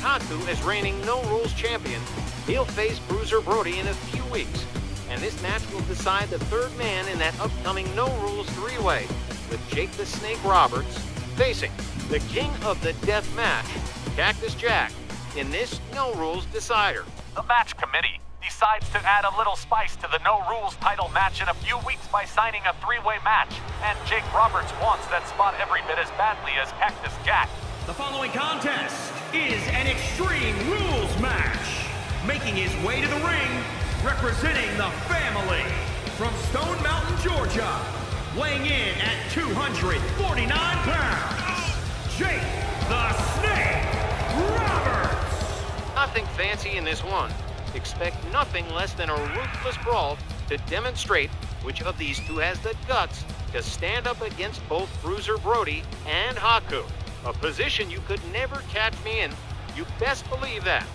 Haku as reigning No Rules champion, he'll face Bruiser Brody in a few weeks. And this match will decide the third man in that upcoming No Rules three-way, with Jake the Snake Roberts facing the king of the death match, Cactus Jack, in this No Rules decider. The match committee decides to add a little spice to the No Rules title match in a few weeks by signing a three-way match, and Jake Roberts wants that spot every bit as badly as Cactus Jack. The following contest is an Extreme Rules match. Making his way to the ring, representing the family from Stone Mountain, Georgia, weighing in at 249 pounds, Jake the Snake Roberts. Nothing fancy in this one. Expect nothing less than a ruthless brawl to demonstrate which of these two has the guts to stand up against both Bruiser Brody and Haku. A position you could never catch me in. You best believe that.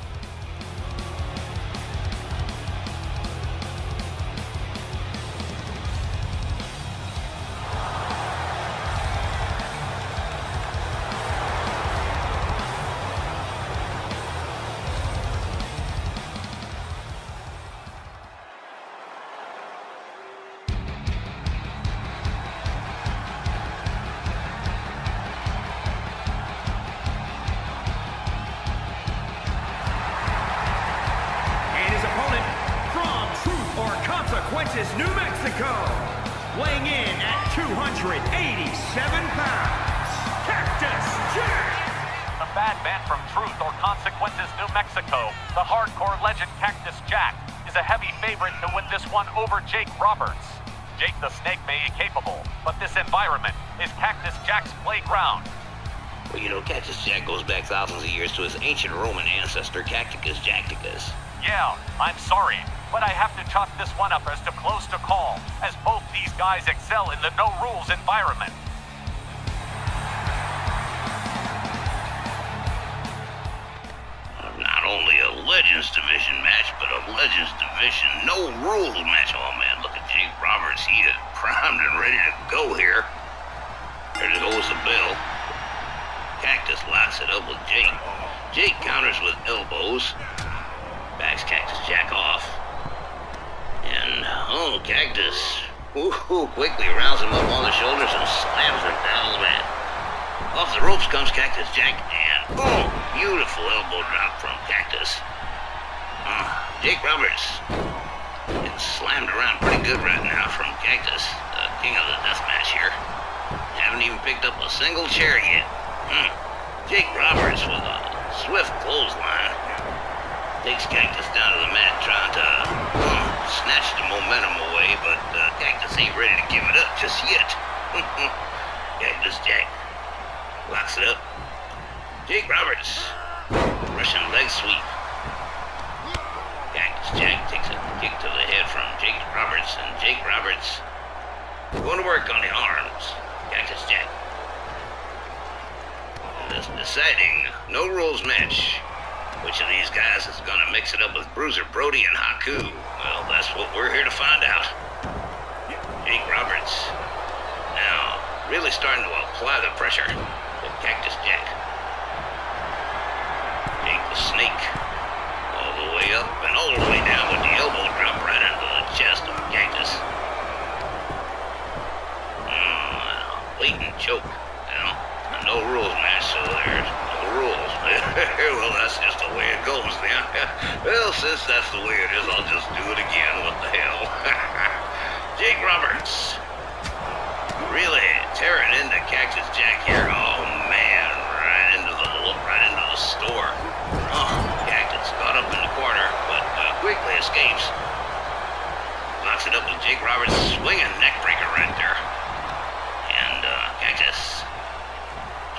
Bad man from Truth or Consequences, New Mexico, the hardcore legend Cactus Jack, is a heavy favorite to win this one over Jake Roberts. Jake the Snake may be capable, but this environment is Cactus Jack's playground. Well, you know, Cactus Jack goes back thousands of years to his ancient Roman ancestor, Cacticus Jacticus. Yeah, I'm sorry, but I have to chalk this one up as too close to call, as both these guys excel in the no rules environment. Legends Division match, but a Legends Division no rules match. Oh man, look at Jake Roberts. He is primed and ready to go here. There goes the bell. Cactus locks it up with Jake. Jake counters with elbows. Backs Cactus Jack off. And, oh, Cactus. Ooh, quickly rounds him up on the shoulders and slams him down the mat. Off the ropes comes Cactus Jack, and boom! Beautiful elbow drop from Cactus. Jake Roberts getting slammed around pretty good right now from Cactus, the king of the death match here. Haven't even picked up a single chair yet. Hmm. Jake Roberts with a swift clothesline takes Cactus down to the mat, trying to uh, snatch the momentum away, but uh, Cactus ain't ready to give it up just yet. Cactus Jack locks it up. Jake Roberts, Russian leg sweep. Jack takes a kick to the head from Jake Roberts, and Jake Roberts going to work on the arms. Cactus Jack. This deciding no rules match. Which of these guys is gonna mix it up with Bruiser Brody and Haku? Well, that's what we're here to find out. Jake Roberts. Now, really starting to apply the pressure with Cactus Jack. Jake the Snake. All the way up and all the way down with the elbow drop right into the chest of Cactus. Mm, blatant choke. You know, a no rules match, so there's no rules. well, that's just the way it goes then. well, since that's the way it is, I'll just do it again. What the hell? Jake Roberts. Really tearing into Cactus Jack here. Oh man, right into the right into the store. Oh, Cactus caught up in the corner, but uh, quickly escapes. Locks it up with Jake Roberts swinging neck breaker right there. And uh, Cactus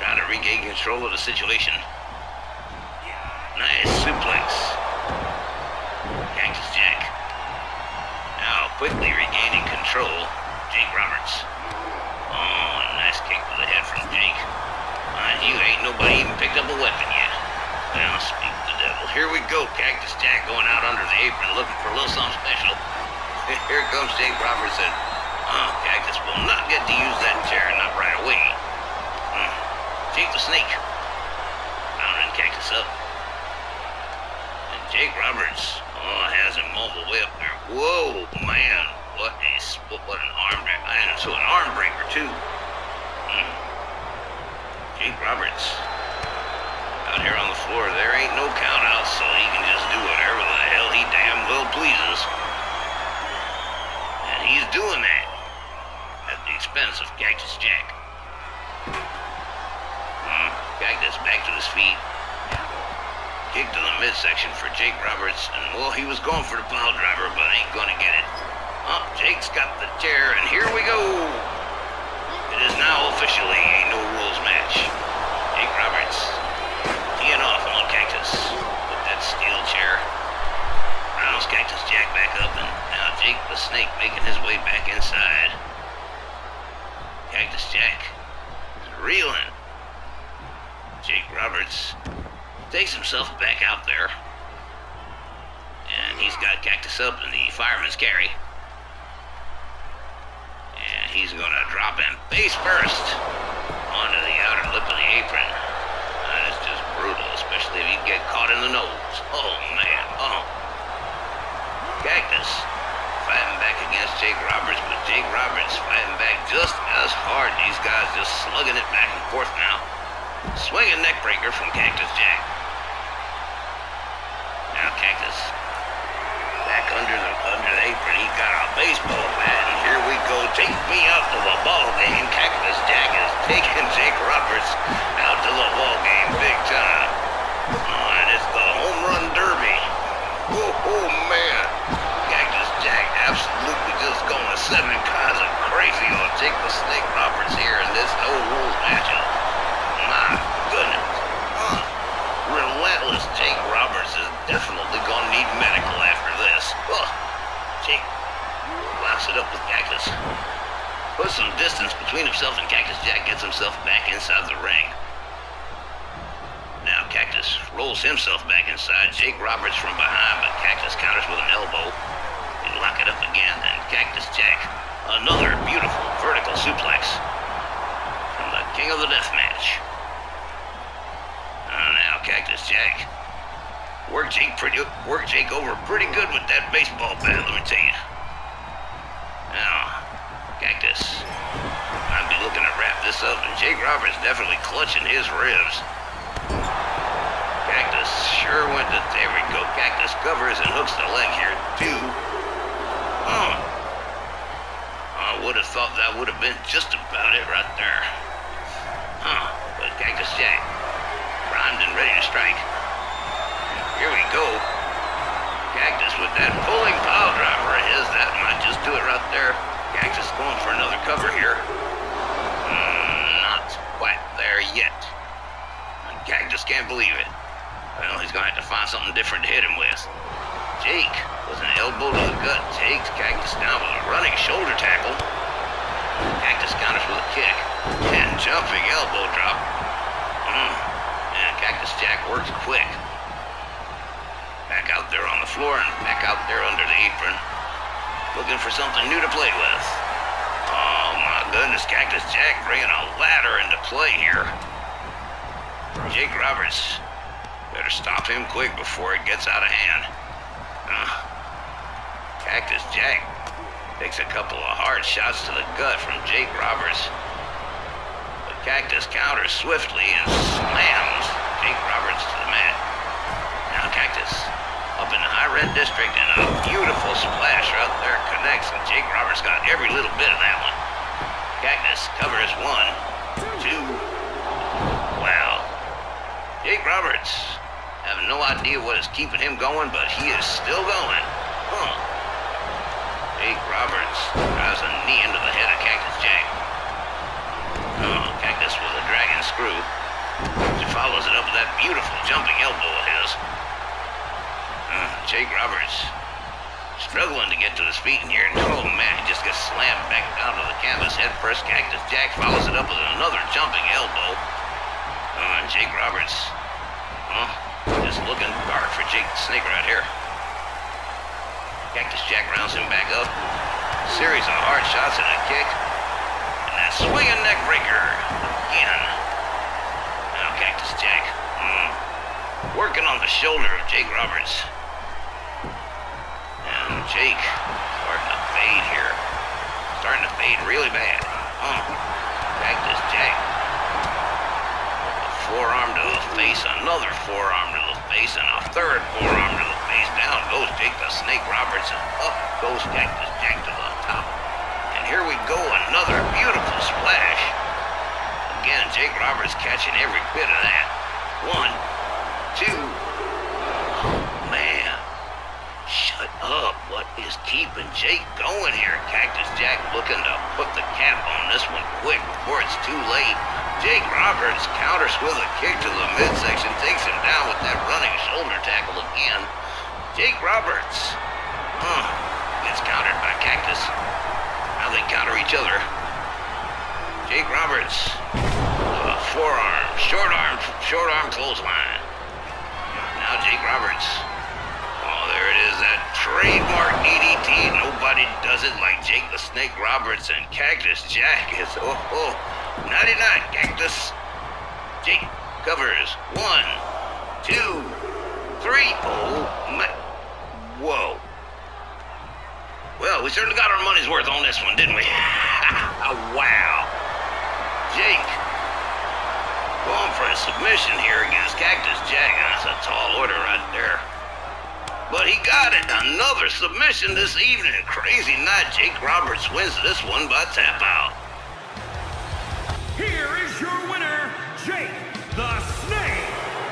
trying to regain control of the situation. Nice suplex. Cactus Jack. Now quickly regaining control. Jake Roberts. Oh, nice kick to the head from Jake. Mind you, ain't nobody even picked up a weapon yet. Well, speak the devil. Here we go. Cactus Jack going out under the apron looking for a little something special. Here comes Jake Roberts oh, Cactus will not get to use that chair, not right away. Hmm. Jake the Snake. Mounting Cactus up. Jake Roberts, oh, has all the way up there. Whoa, man. What a, what an arm, and so an arm breaker, too. Mm. Jake Roberts, out here on the floor, there ain't no count out, so he can just do whatever the hell he damn well pleases. And he's doing that at the expense of Cactus Jack. Mm, Cactus back to his feet. Kick to the midsection for Jake Roberts, and well, he was going for the pile driver, but ain't gonna get it. Oh, Jake's got the chair, and here we go. It is now officially a no rules match. Jake Roberts teeing off on Cactus with that steel chair. Rounds Cactus Jack back up, and now Jake the Snake making his way back inside. Cactus Jack is reeling. Jake Roberts takes himself back out there. And he's got Cactus up in the fireman's carry. And he's gonna drop him face first onto the outer lip of the apron. That is just brutal, especially if you get caught in the nose. Oh man, oh. Cactus fighting back against Jake Roberts, but Jake Roberts fighting back just as hard. These guys just slugging it back and forth now. Swinging neck breaker from Cactus Jack. Cactus back under the under the apron. He got a baseball bat, and here we go. Take me out to the ball game. Cactus Jack is taking Jake Roberts out to the ball game, big time. Oh, and it's the home run derby. Oh, oh man, Cactus Jack absolutely just going seven kinds of crazy on Jake the Snake Roberts here in this no rules matchup. My goodness. Huh. Relentless Jake Roberts is definitely gonna need medical after this. Ugh. Jake locks it up with Cactus. Puts some distance between himself and Cactus Jack, gets himself back inside the ring. Now Cactus rolls himself back inside. Jake Roberts from behind, but Cactus counters with an elbow. They lock it up again, and Cactus Jack, another beautiful vertical suplex from the king of the death match. Oh, now Cactus Jack. Work Jake pretty work Jake over pretty good with that baseball bat, let me tell you. Definitely clutching his ribs. Cactus sure went to there we go. Cactus covers and hooks the leg here too. I would have thought that would have been just about it right there. Huh. But Cactus Jack primed and ready to strike. Here we go. Cactus with that pulling pile driver of his. That might just do it right there. Cactus going for another cover here. Quite there yet. Cactus can't believe it. Well, he's gonna have to find something different to hit him with. Jake with an elbow to the gut takes Cactus down with a running shoulder tackle. Cactus counters with a kick and jumping elbow drop. Mm. And Cactus Jack works quick. Back out there on the floor and back out there under the apron. Looking for something new to play with. Goodness, Cactus Jack bringing a ladder into play here. Jake Roberts better stop him quick before it gets out of hand. Uh, Cactus Jack takes a couple of hard shots to the gut from Jake Roberts. But Cactus counters swiftly and slams Jake Roberts to the mat. Now Cactus up in the high red district and a beautiful splash right there connects and Jake Roberts got every little bit of that one. Cactus covers one, two. Wow. Jake Roberts have no idea what is keeping him going, but he is still going. Huh. Jake Roberts drives a knee into the head of Cactus Jack. Oh, Cactus with a dragon screw. He follows it up with that beautiful jumping elbow of his. Uh, Jake Roberts struggling to get to his feet in here, and man, he just gets slammed back down to the canvas head first. Cactus Jack follows it up with another jumping elbow. And Jake Roberts, huh? just looking hard for Jake the Snake right here. Cactus Jack rounds him back up. Series of hard shots and a kick. And that swinging neck breaker again. Now Cactus Jack, mm, working on the shoulder of Jake Roberts. Jake starting to fade here. Starting to fade really bad. Oh, Cactus Jack. A forearm to the face, another forearm to the face, and a third forearm to the face. Down goes Jake the Snake Robertson. up goes Cactus Jack to the top. And here we go, another beautiful splash. Again, Jake Roberts catching every bit of that. One, two. Oh, man. Shut up. What is keeping Jake going here? Cactus Jack looking to put the cap on this one quick before it's too late. Jake Roberts counters with a kick to the midsection, takes him down with that running shoulder tackle again. Jake Roberts uh, gets countered by Cactus. Now they counter each other. Jake Roberts, uh, forearm, short arm, short arm clothesline. Now Jake Roberts it is, that trademark DDT. Nobody does it like Jake the Snake Roberts and Cactus Jack is. Oh, oh. 99 Cactus. Jake covers. One, two, three. Oh, my. Whoa. Well, we certainly got our money's worth on this one, didn't we? Ah, wow. Jake going for a submission here against Cactus Jack. That's a tall order right there. But he got it. Another submission this evening. Crazy night. Jake Roberts wins this one by tap out. Here is your winner, Jake the Snake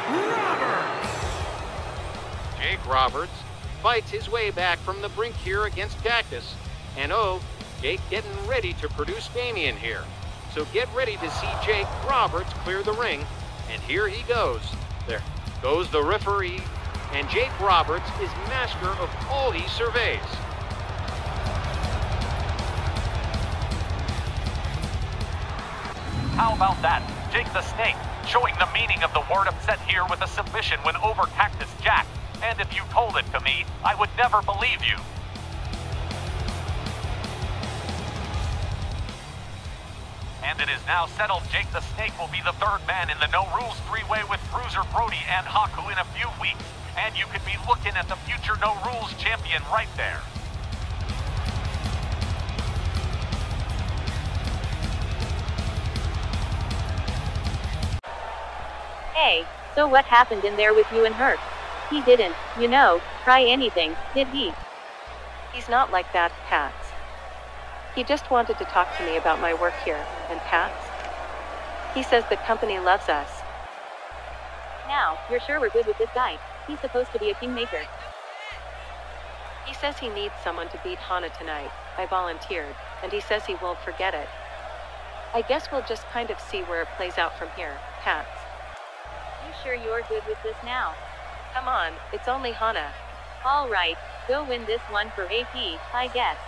Roberts. Jake Roberts fights his way back from the brink here against Cactus. And oh, Jake getting ready to produce Damien here. So get ready to see Jake Roberts clear the ring. And here he goes. There goes the referee. And Jake Roberts is master of all he surveys. How about that? Jake the Snake, showing the meaning of the word upset here with a submission win over Cactus Jack. And if you told it to me, I would never believe you. And it is now settled Jake the Snake will be the third man in the No Rules three-way with Bruiser Brody and Haku in a few weeks. And you could be looking at the future No Rules champion right there. Hey, so what happened in there with you and Herc? He didn't, you know, try anything, did he? He's not like that, Pats. He just wanted to talk to me about my work here, and Pats? He says the company loves us. Now, you're sure we're good with this guy. He's supposed to be a kingmaker. He says he needs someone to beat Hana tonight. I volunteered, and he says he won't forget it. I guess we'll just kind of see where it plays out from here, Pats. You sure you're good with this now? Come on, it's only Hana. All right, go win this one for AP, I guess.